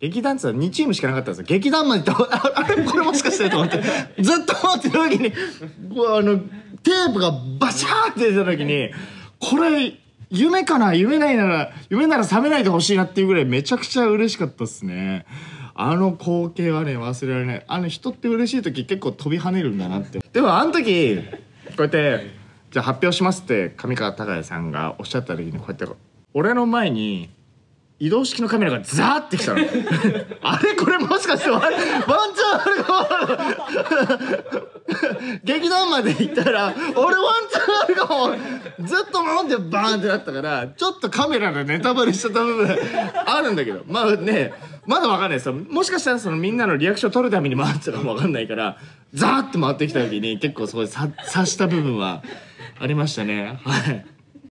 劇団って2チームしかなかったんですよ。劇団まで行ってあれこれもしかしてと思って。ずっと待ってる時にあのテープがバシャーって出た時にこれ夢かな？夢ないなら夢なら覚めないでほしいなっていうぐらいめちゃくちゃ嬉しかったっすね。あの光景はね忘れられない。あの人って嬉しい時結構飛び跳ねるんだなって。でもあの時こうやってじゃあ発表しますって上川隆也さんがおっしゃった時にこうやって俺の前に移動式のカメラがザーってきたの。あれ？これもしかしてワンワンチャンあるかも。劇団まで行ったら俺ワンチャンあるかも。ずっと守ってバーンってなったからちょっとカメラでネタバレしちゃった部分あるんだけど。まあねまだわかんないですよ。もしかしたらそのみんなのリアクション取るために回ってたかもわかんないからザーって回ってきた時に結構そこでさ察した部分はありましたね。はい。